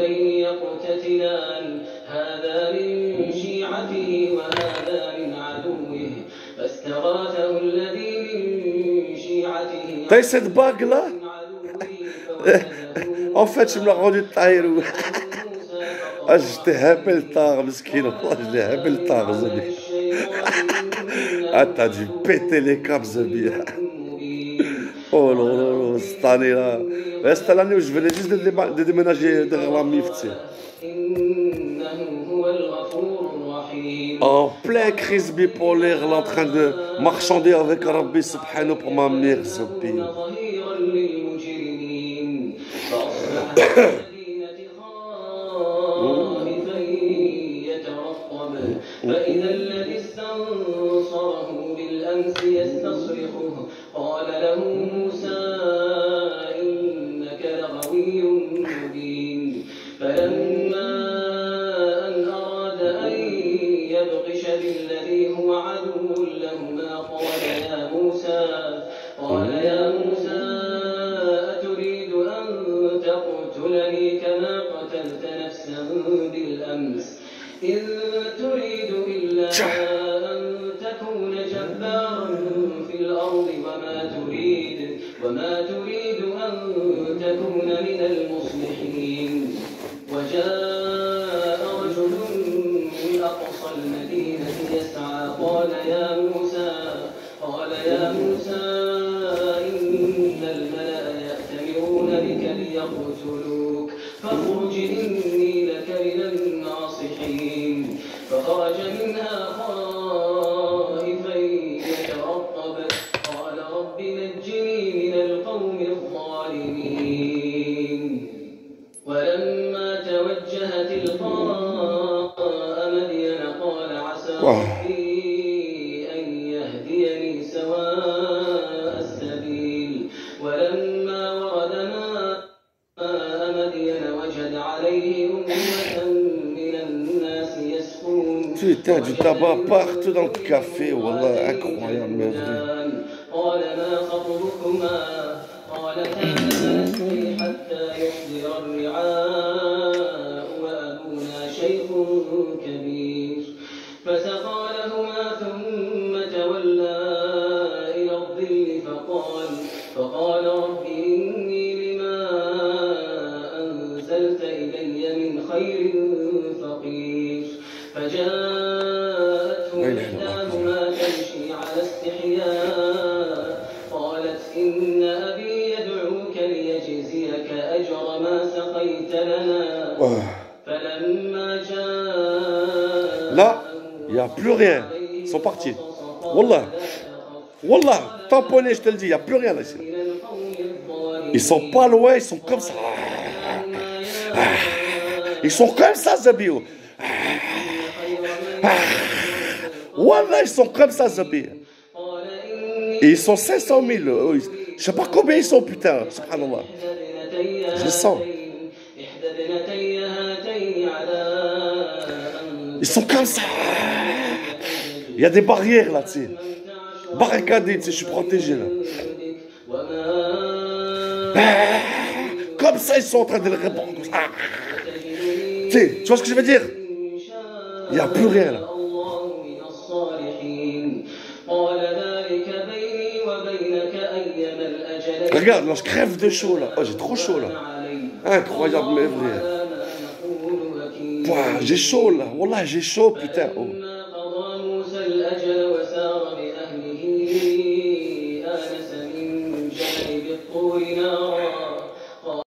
رجلين يقتتلان هذا من شيعته وهذا من عدوه فاستغاثه الذي من شيعته T'as cette bague là En fait, je me l'ai rendu. موسى Ah, j'étais هبل tard, مسكين والله je l'ai هبل tard, Zabi. Ah, t'as dû péter les câbles, Zabi. Oh déménager derrière la MIF, tu sais. إنه هو الغفور الرحيم En plein crise bipolaire, en train de marchander avec Rabbi Subhanahu pour ma mère, فإذا الذي استنصره بالأمس يستصرخه قال له بالذي هو عدو لهما قال يا موسى؟ قال يا موسى أتريد أن تقتلني كما قتلت نفسا بالأمس؟ إن تريد إلا أن تكون جبارا في الأرض وما تريد وما تريد أن تكون من المصلحين. وجاء يسعى. قال يا موسى قال يا موسى إن الملأ يأتمرون بك ليقتلوك. فاخرج إني لك من الناصحين. فخرج منها خائفا ربي أن يهديني سواء السبيل. ولما ورد ماء مدين وجد عليه أمة من الناس يسقون. Putain, du tabac partout dans le café, wallah, incroyable, vrai. قال ما خطبكما؟ قالتا خير فقير فجاءته لا إله إلا الله. إحداهما تمشي على استحياء قالت إن أبي يدعوك ليجزيك أجر ما سقيت لنا Ouais. فلما جاء Là, il n'y a plus rien. Ils sont partis. Wallah. Wallah, tamponné, je te le dis, il n'y a plus rien là. ici. Ils sont pas loin, ils sont comme ça. Ils sont comme ça, Zabio. Wallah, ils sont comme ça, Zabio. Et ils sont 500 000. eux, ils- Je sais pas combien ils sont, putain. Subhanallah. Je sens. Ils sont comme ça. Il y a des barrières là, tu sais. Tu sais, je suis protégé là. Comme ça, ils sont en train de le répondre. Tu vois ce que je veux dire? Il n'y a plus rien là. Regarde, là, je crève de chaud là. Oh, j'ai trop chaud là. Incroyable, mais vrai. J'ai chaud là. Oh Wallah, j'ai chaud, putain. Oh.